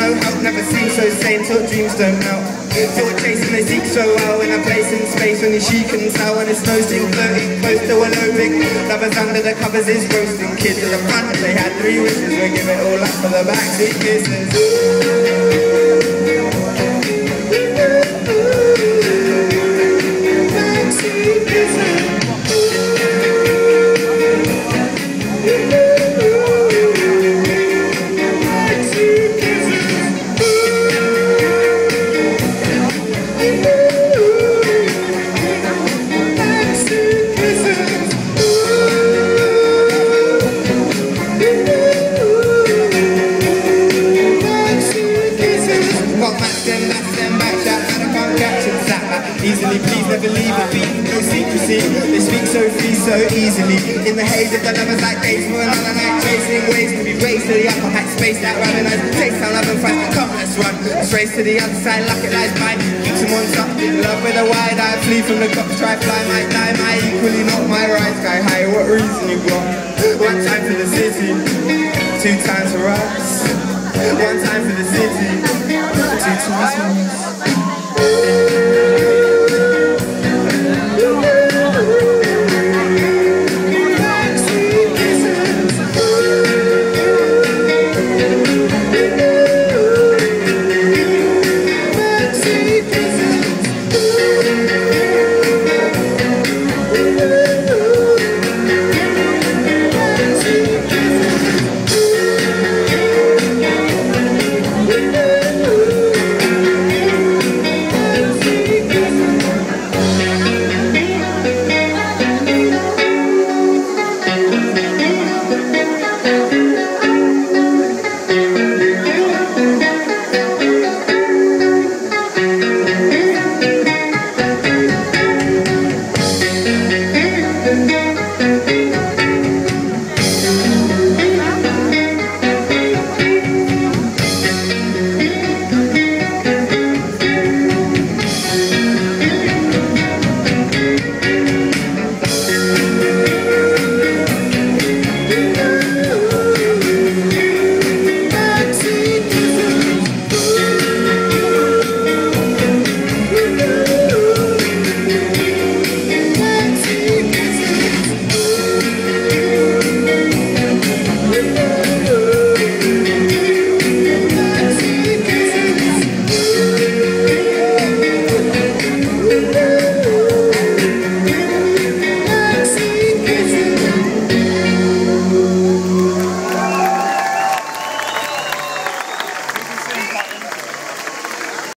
no out, never seems so sane till dreams don't melt. Till chasing they seek so well in a place in space only she can tell when it snows Still flirting, close to a loving Lovers under the covers is roasting kids at the front. They had three wishes, we give it all up for the backseat kisses. Ooh. Easily. Please never leave a no secrecy. They speak so free, so easily. In the haze of the lovers like days for another night, chasing ways to be raised to the upper height, space that running as taste our love and fight. Come, let's run. Let's race to the other side, luck it lies by. Keep someone's up in love with a wide eye. Flee from the cops, try fly, might die. My equally not my right, sky high. What reason you got? One time for the city, two times for us. One time for the city, two times.